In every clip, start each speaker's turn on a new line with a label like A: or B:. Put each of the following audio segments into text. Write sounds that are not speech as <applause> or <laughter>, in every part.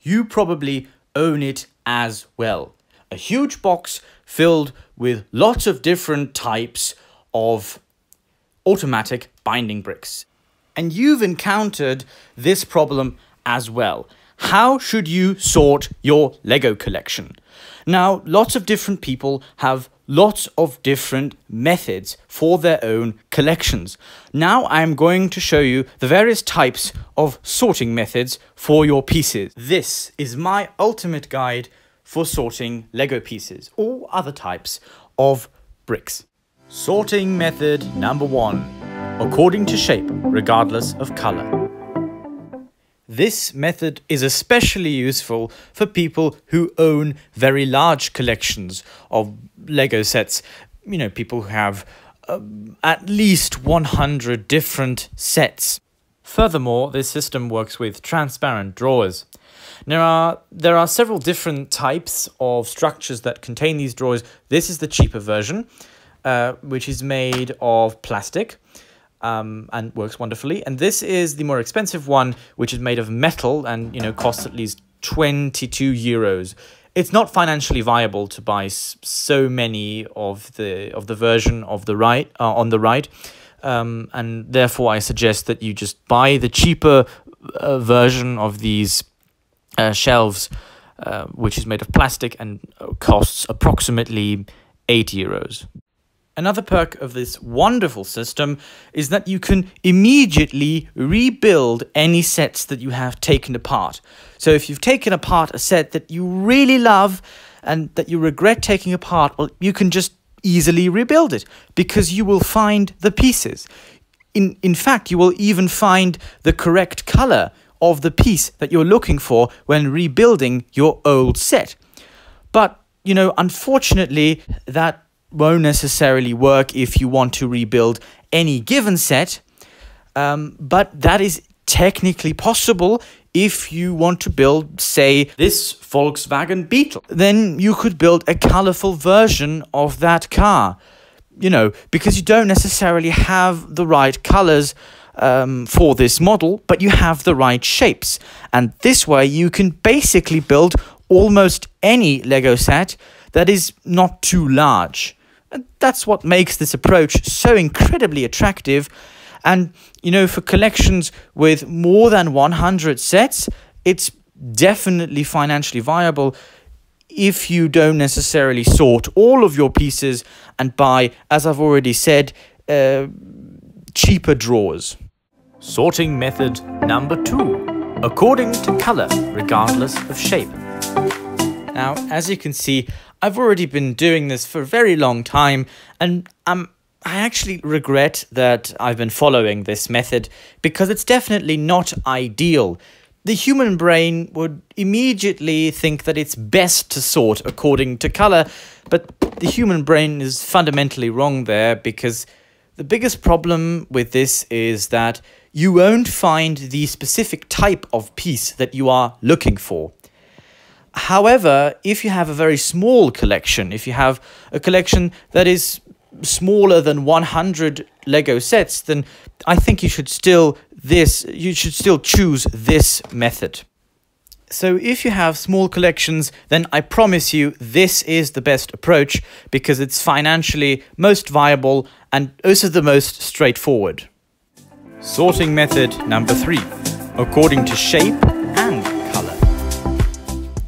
A: You probably own it as well. A huge box filled with lots of different types of automatic binding bricks. And you've encountered this problem as well. How should you sort your Lego collection? Now, lots of different people have lots of different methods for their own collections. Now I'm going to show you the various types of sorting methods for your pieces. This is my ultimate guide for sorting Lego pieces or other types of bricks. Sorting method number one, according to shape, regardless of color. This method is especially useful for people who own very large collections of Lego sets. You know, people who have uh, at least 100 different sets. Furthermore, this system works with transparent drawers. There are, there are several different types of structures that contain these drawers. This is the cheaper version, uh, which is made of plastic um, and works wonderfully. And this is the more expensive one, which is made of metal and you know costs at least 22 euros. It's not financially viable to buy so many of the of the version of the right uh, on the right, um, and therefore I suggest that you just buy the cheaper uh, version of these uh, shelves, uh, which is made of plastic and uh, costs approximately eight euros. Another perk of this wonderful system is that you can immediately rebuild any sets that you have taken apart. So if you've taken apart a set that you really love and that you regret taking apart, well, you can just easily rebuild it because you will find the pieces. In, in fact, you will even find the correct color of the piece that you're looking for when rebuilding your old set. But, you know, unfortunately, that won't necessarily work if you want to rebuild any given set, um, but that is technically possible if you want to build, say, this Volkswagen Beetle. Then you could build a colorful version of that car, you know, because you don't necessarily have the right colors um, for this model, but you have the right shapes. And this way you can basically build almost any Lego set that is not too large. And that's what makes this approach so incredibly attractive. And, you know, for collections with more than 100 sets, it's definitely financially viable if you don't necessarily sort all of your pieces and buy, as I've already said, uh, cheaper drawers. Sorting method number two, according to color, regardless of shape. Now, as you can see, I've already been doing this for a very long time, and I'm I actually regret that I've been following this method because it's definitely not ideal. The human brain would immediately think that it's best to sort according to color, but the human brain is fundamentally wrong there because the biggest problem with this is that you won't find the specific type of piece that you are looking for. However, if you have a very small collection, if you have a collection that is smaller than 100 Lego sets, then I think you should still this you should still choose this method. So if you have small collections, then I promise you this is the best approach because it's financially most viable and also the most straightforward. Sorting method number 3, according to shape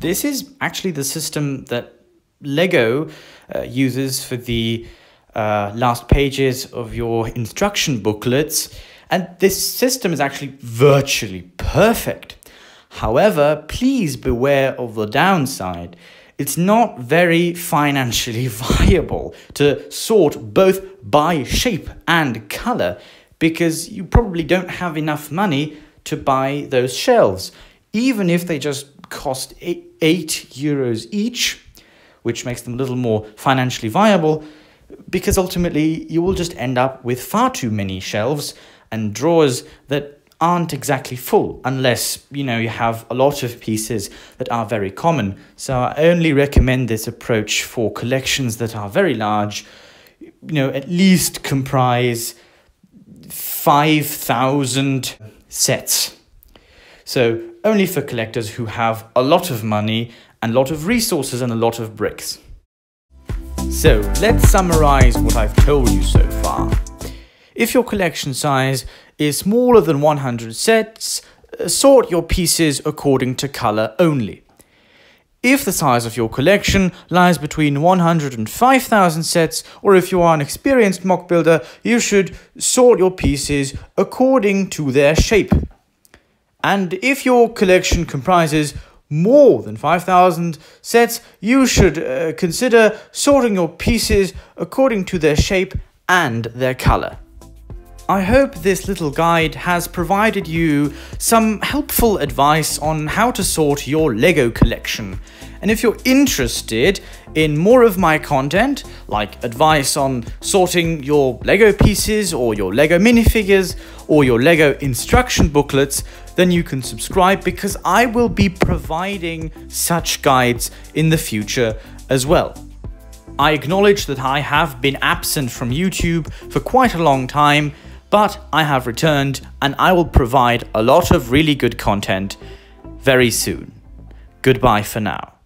A: this is actually the system that Lego uh, uses for the uh, last pages of your instruction booklets. And this system is actually virtually perfect. However, please beware of the downside. It's not very financially <laughs> viable to sort both by shape and color because you probably don't have enough money to buy those shelves, even if they just cost eight, eight euros each, which makes them a little more financially viable, because ultimately you will just end up with far too many shelves and drawers that aren't exactly full unless you know you have a lot of pieces that are very common. So i only recommend this approach for collections that are very large. You know at least comprise 5000 sets So only for collectors who have a lot of money and a lot of resources and a lot of bricks. So let's summarize what I've told you so far. If your collection size is smaller than 100 sets, uh, sort your pieces according to color only. If the size of your collection lies between 100 and 5000 sets, or if you are an experienced MOC builder, you should sort your pieces according to their shape. And if your collection comprises more than 5000 sets, you should uh, consider sorting your pieces according to their shape and their color. I hope this little guide has provided you some helpful advice on how to sort your LEGO collection. And if you're interested in more of my content, like advice on sorting your LEGO pieces or your LEGO minifigures or your LEGO instruction booklets, then you can subscribe because I will be providing such guides in the future as well. I acknowledge that I have been absent from YouTube for quite a long time but I have returned and I will provide a lot of really good content very soon. Goodbye for now.